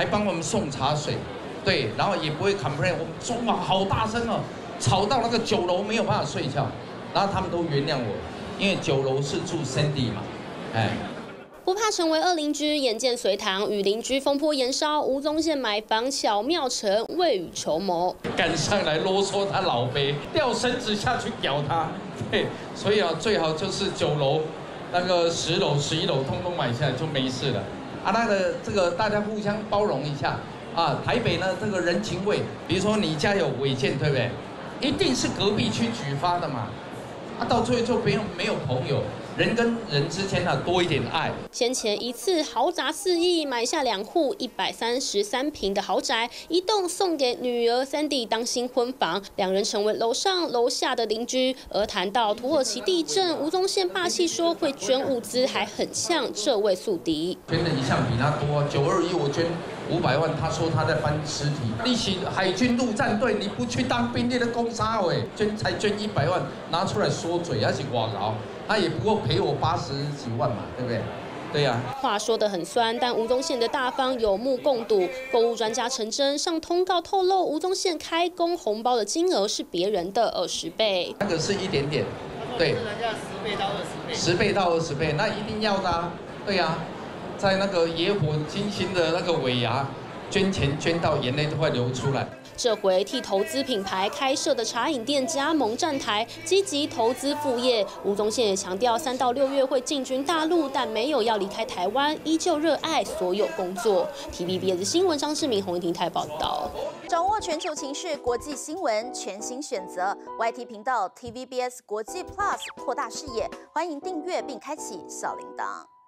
还帮我们送茶水，对，然后也不会 complain，我们说哇好大声哦，吵到那个酒楼没有办法睡觉，然后他们都原谅我，因为酒楼是住 Cindy 嘛，哎。不怕成为恶邻居，眼见隋唐与邻居风波延烧，吴宗宪买房巧妙成，未雨绸缪，赶上来啰嗦他老辈，掉身子下去屌他，对，所以啊，最好就是九楼、那个十楼、十一楼通通买下来就没事了。啊，那个这个大家互相包容一下啊。台北呢，这个人情味，比如说你家有违建，对不对？一定是隔壁去举发的嘛，啊，到最后就没有没有朋友。人跟人之间呢，多一点爱。先前一次豪宅四亿买下两户一百三十三平的豪宅，一栋送给女儿 Sandy 当新婚房，两人成为楼上楼下的邻居。而谈到土耳其地震，吴宗宪霸气说会捐物资，还很像这位宿敌。捐的一项比他多，九二一我捐五百万，他说他在搬尸体。一起海军陆战队，你不去当兵，你的攻杀喂捐才捐一百万，拿出来说嘴，还是我搞。他也不过赔我八十几万嘛，对不对？对呀。话说得很酸，但吴宗宪的大方有目共睹。购物专家陈真上通告透露，吴宗宪开工红包的金额是别人的二十倍。那个是一点点，对。人家十倍到二十倍。十倍到二十倍，那一定要的啊。对呀，在那个野火金星的那个尾牙，捐钱捐到眼泪都快流出来。这回替投资品牌开设的茶饮店加盟站台，积极投资副业。吴宗宪也强调，三到六月会进军大陆，但没有要离开台湾，依旧热爱所有工作。TVBS 新闻张志明洪一婷台报道。掌握全球情势，国际新闻全新选择 YT 频道 TVBS 国际 Plus，扩大视野。欢迎订阅并开启小铃铛。